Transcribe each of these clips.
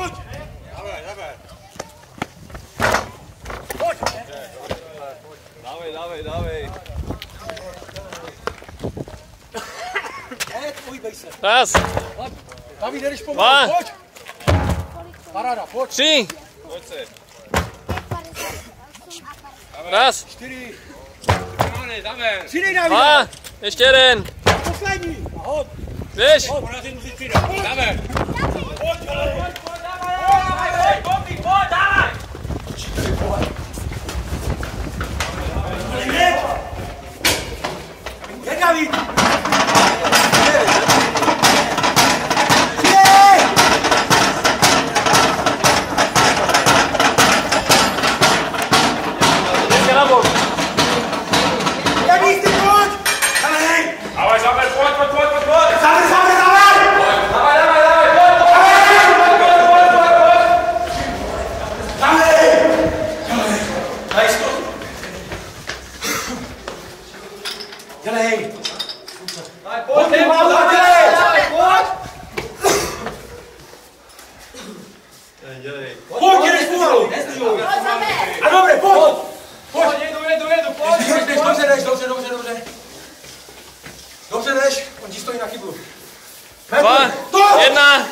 Pojď! Dávaj, dávaj. Pojď! Dávaj, dávaj, dávaj. Pojď, pohybej se. Raz. David, jdeš pomalu, pojď. Paráda, pojď. Tři. Pojď se. Raz. Čtyři. Dávaj, dávaj. Přidej, David. Dva. Ještě jeden. Poslední. Hod. Běž. Hod. Dávaj. Dávaj. Pojď, dávaj. Dělej. pojď, Pojď, málo, dělej. Pojď, jdeš pomalu. A dobře, pojď. pojď, jedu, jedu, jedu, pojď. Dobře jdeš, dobře, dobře, dobře. Dobře jdeš, on ti stojí na chybu. Dva, jedna.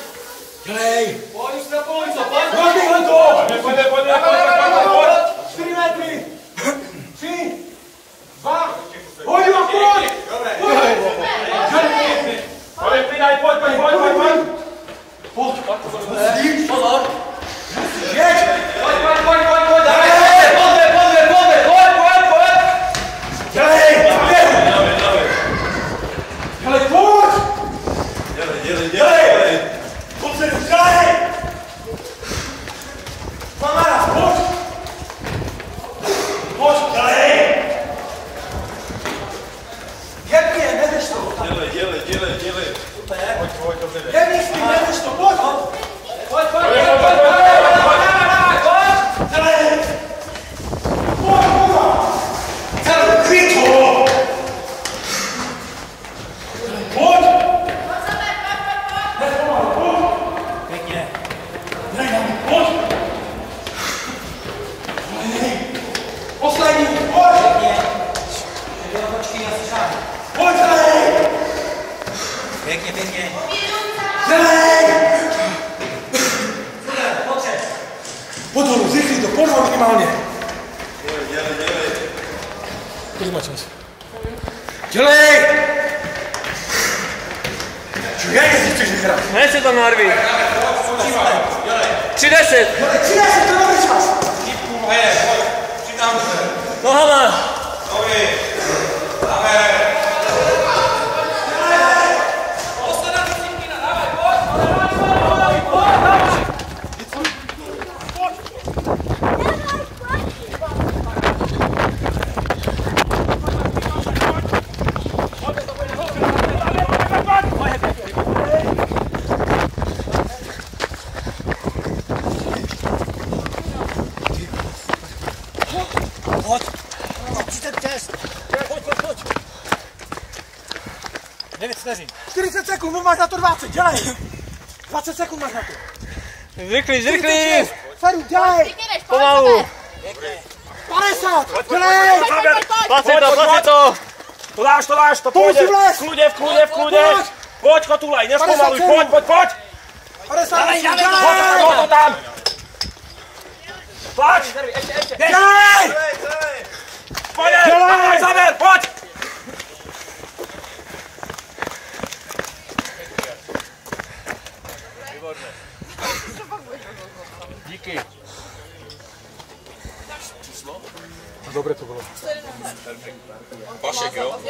Dělej. Pojď, už na polovicu, pojď. Pojď, pojď. Pojď, pojď, pojď, pojď, pojď, pojď. Čtyři metry. Tři. Dva. Pojď, jo, pojď. Pojď, přidaj, pojď, pojď, pojď, pojď, pojď. Pozor. Jeď. Pojď, pojď, pojď, pojď, pojď, dávaj, pojď, pojď, pojď, pojď, pojď, pojď. Dělej. Dělej, pojď. Dělej, dělej, Dělej. Pojď se, dělej. Mamara, pojď. Pojď, dělej. Jebně, nedeš to. Dělej, dělej, dělej, dělej. Pojď, pojď, dobře jde. Jebni s tím, nedeš to, pojď. Pojď, pojď, pojď, pojď, pojď, pojď, pojď, pojď. Dělej. Pojď, kurva. Dělej, kryj to. Pojď. Hned pomalu, pojď. Pěkně. Dělej na mě, pojď. Dělej. Poslední, pojď. Pěkně. Pojď, dělej. Pěkně, pěkně. Dělej. Podhoru, zrychli to, podhoru minimálně. Dělej, dělej, dělej. Kolik má čas? Dělej! Čujete, si chceš vyhrát. Ne si tam narví. Tři deset. Dělej, 30, to je dobrý čas. Přidám se. Nohama. Pojď, pojď, pojď. 9 vteřin. 40 sekund, no máš na to 20, dělej. 20 sekund máš na to. Zrychlí, zrychlí. Feru, dělej. Pomalu. 50, dělej. Placi to, placi to. To dáš, to dáš, to půjde. V kludě, v kludě, v kludě. Pojď. Pojď, kotulej, nespomaluj, pojď, pojď, pojď. 50, Pojď, dělej. pojď to tam. Tlač. Dělej. Pojď, Dělej. dávaj, zaber, pojď. Díky. Dobre to bylo. Pašek, jo?